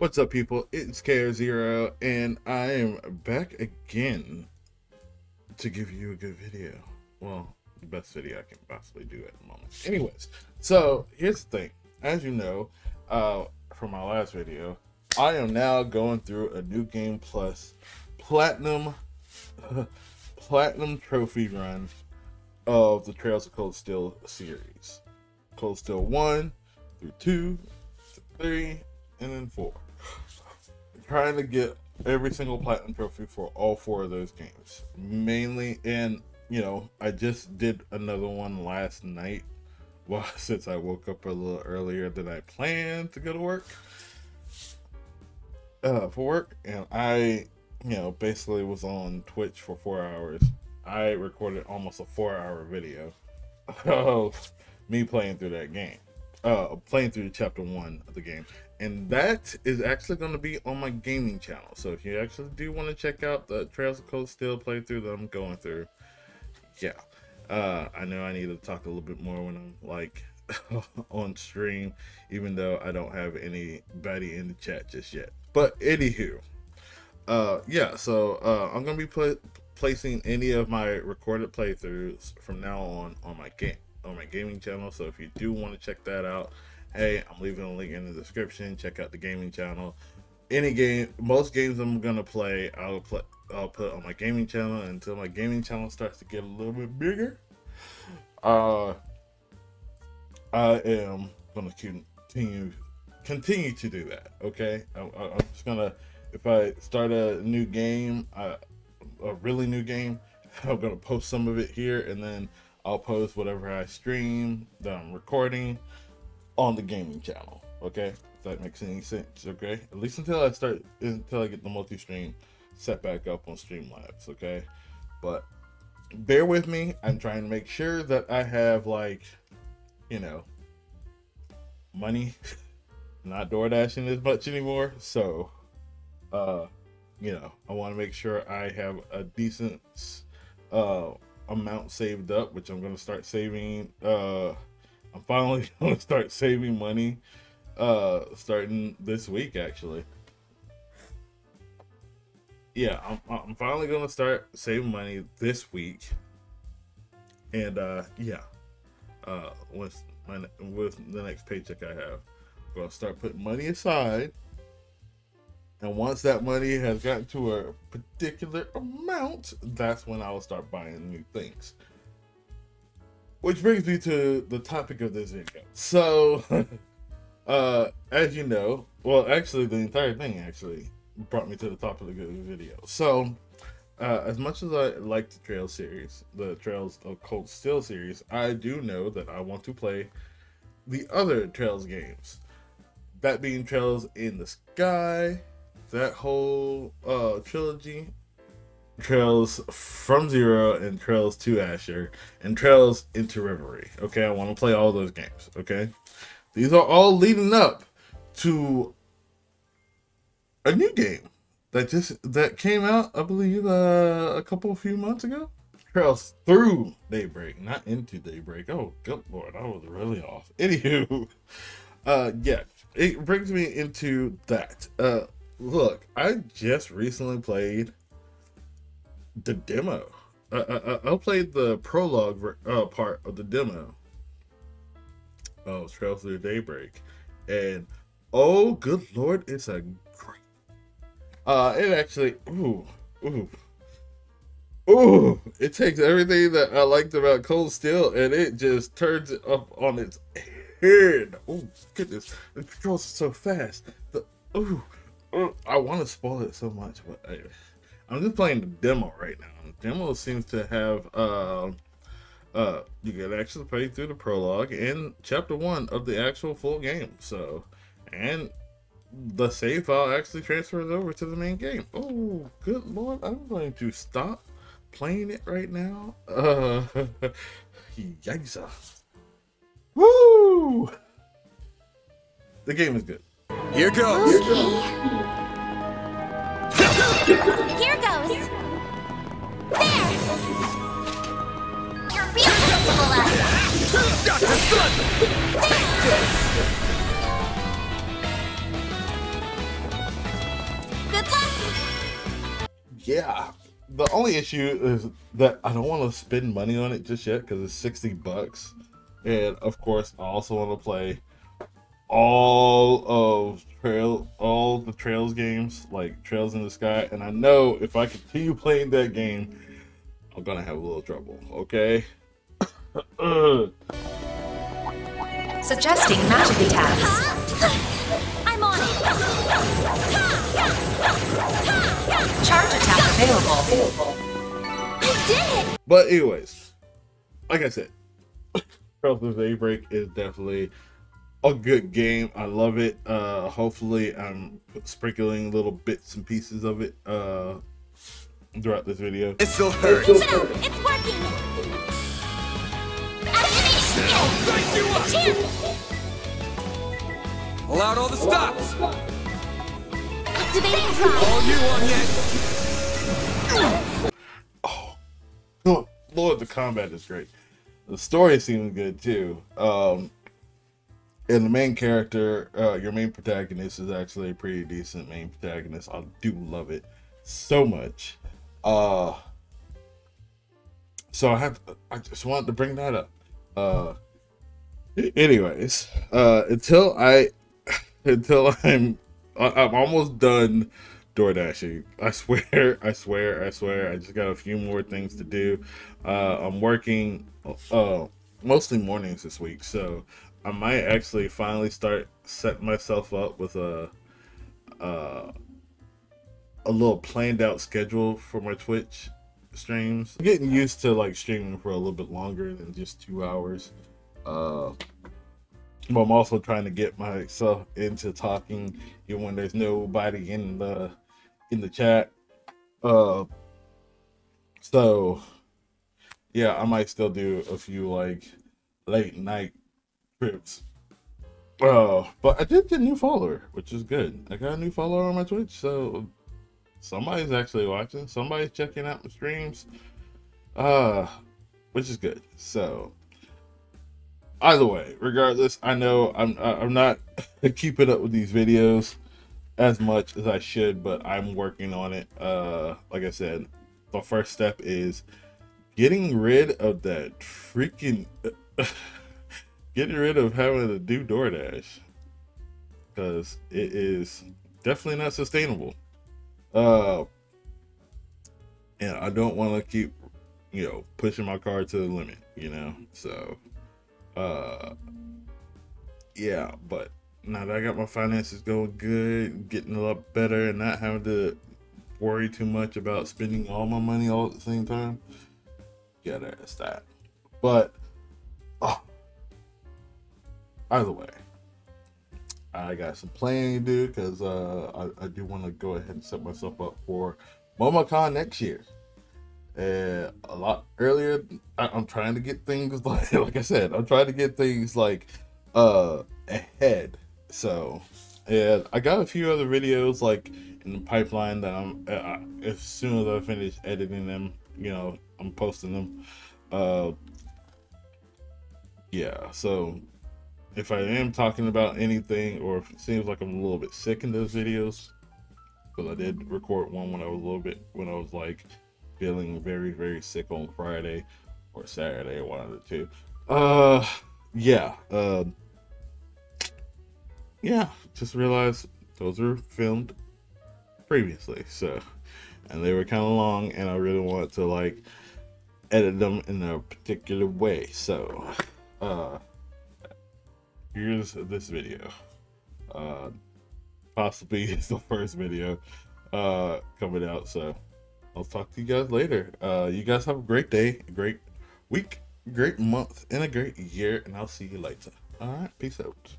What's up, people? It's KR0, and I am back again to give you a good video. Well, the best video I can possibly do at the moment. Anyways, so here's the thing. As you know, uh, from my last video, I am now going through a new game plus platinum, platinum trophy run of the Trails of Cold Steel series. Cold Steel 1 through 2, 3, and then 4 trying to get every single platinum trophy for all four of those games. Mainly, and you know, I just did another one last night. Well, since I woke up a little earlier than I planned to go to work, uh, for work, and I, you know, basically was on Twitch for four hours. I recorded almost a four-hour video of me playing through that game, uh, playing through chapter one of the game, and that is actually going to be on my gaming channel. So if you actually do want to check out the Trails of Cold Steel playthrough that I'm going through, yeah. Uh, I know I need to talk a little bit more when I'm like on stream, even though I don't have anybody in the chat just yet. But anywho, uh, yeah. So uh, I'm gonna be pl placing any of my recorded playthroughs from now on on my game on my gaming channel. So if you do want to check that out, hey, I'm leaving a link in the description. Check out the gaming channel. Any game, most games I'm gonna play, I'll play. I'll put on my gaming channel until my gaming channel starts to get a little bit bigger. Uh, I am gonna continue continue to do that. Okay, I, am just gonna if I start a new game, a really new game, I'm gonna post some of it here, and then I'll post whatever I stream that I'm recording on the gaming channel. Okay, if that makes any sense. Okay, at least until I start, until I get the multi-stream set back up on Streamlabs. Okay, but bear with me. I'm trying to make sure that I have like, you know, money. not door dashing as much anymore. So, uh, you know, I want to make sure I have a decent uh amount saved up, which I'm gonna start saving. Uh, I'm finally gonna start saving money uh starting this week actually. Yeah I'm, I'm finally gonna start saving money this week. And uh yeah uh with my with the next paycheck i have. I'm gonna start putting money aside. And once that money has gotten to a particular amount that's when i will start buying new things which brings me to the topic of this video so Uh, as you know, well, actually, the entire thing actually brought me to the top of the video. So, uh, as much as I like the Trail series, the Trails of Cold Steel series, I do know that I want to play the other Trails games. That being Trails in the Sky, that whole uh, trilogy, Trails from Zero and Trails to Azure, and Trails into Reverie. Okay, I want to play all those games. Okay. These are all leading up to a new game that just that came out, I believe, uh, a couple few months ago. Trails through Daybreak, not into Daybreak. Oh, good lord, I was really off. Anywho, uh, yeah, it brings me into that. Uh, look, I just recently played the demo. Uh, I, I played the prologue uh, part of the demo uh, Trails Through Daybreak, and oh, good lord, it's a great. Uh, it actually, ooh, ooh, ooh, it takes everything that I liked about Cold Steel and it just turns it up on its head. Oh goodness, the controls so fast. The ooh, ooh I want to spoil it so much, but I, I'm just playing the demo right now. The demo seems to have uh uh, you can actually play through the prologue and chapter one of the actual full game. So, and the save file actually transfers over to the main game. Oh, good lord! I'm going to stop playing it right now. Uh, yikes! Woo! The game is good. Here goes. Here goes! There! You're Good luck! Yeah. The only issue is that I don't want to spend money on it just yet because it's 60 bucks. And of course, I also want to play all of trail all the trails games like trails in the sky and i know if i continue playing that game i'm gonna have a little trouble okay Suggesting magic attacks. I'm on it. Charge attack available. I did it. but anyways like i said trails of daybreak is definitely a good game i love it uh hopefully i'm sprinkling little bits and pieces of it uh throughout this video It still hurts. Keep it up. It's working. Activate skill. Pull out all the stops. Activating drive. All you on yet? Oh, Lord, the combat is great. The story seems good too. Um, and the main character, uh, your main protagonist, is actually a pretty decent main protagonist. I do love it so much. Uh, so I have, I just wanted to bring that up. Uh, anyways, uh, until I, until I'm, I'm almost done door dashing. I swear, I swear, I swear. I just got a few more things to do. Uh, I'm working uh, mostly mornings this week, so I might actually finally start setting myself up with a uh, a little planned out schedule for my Twitch streams. I'm getting used to like streaming for a little bit longer than just two hours. Uh, but I'm also trying to get myself into talking even when there's nobody in the in the chat. Uh, so yeah, I might still do a few like late night trips. Uh, but I did get a new follower, which is good. I got a new follower on my Twitch, so somebody's actually watching. Somebody's checking out my streams. Uh, which is good. So either way, regardless, I know I'm I'm not keeping up with these videos as much as I should, but I'm working on it. Uh, like I said, the first step is getting rid of that freaking getting rid of having to do DoorDash because it is definitely not sustainable. Uh, and I don't want to keep, you know, pushing my car to the limit, you know. So, uh, yeah, but now that I got my finances going good, getting a lot better, and not having to worry too much about spending all my money all at the same time, there's that. But, oh, either way, I got some planning to do because uh, I, I do want to go ahead and set myself up for MomoCon next year. Uh, a lot earlier, I, I'm trying to get things like, like I said, I'm trying to get things like uh ahead. So, yeah, I got a few other videos like in the pipeline that I'm uh, as soon as I finish editing them, you know, I'm posting them. Uh, yeah, so if I am talking about anything or if it seems like I'm a little bit sick in those videos, because I did record one when I was a little bit when I was like feeling very very sick on Friday or Saturday, one of the two. Uh, yeah. Uh, yeah. Just realized those were filmed previously, so and they were kind of long, and I really wanted to like edit them in a particular way. So, uh, here's this video. Uh, possibly it's the first video uh coming out. So I'll talk to you guys later. Uh, you guys have a great day, a great week, great month, and a great year, and I'll see you later. All right, peace out.